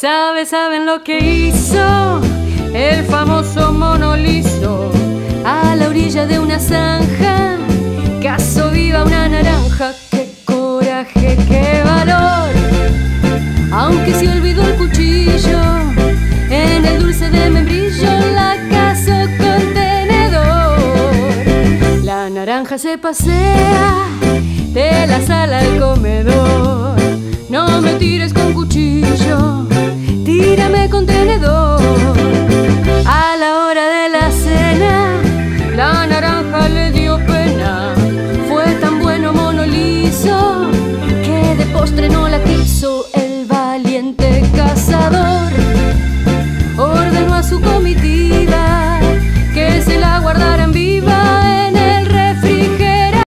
¿Sabe, saben lo que hizo el famoso monoliso? A la orilla de una zanja, caso viva una naranja. ¡Qué coraje, qué valor! Aunque se olvidó el cuchillo, en el dulce de membrillo la casó con tenedor. La naranja se pasea de la sala al comedor. No me tires con cuchillo los trenó la quiso el valiente cazador, ordenó a su comitiva.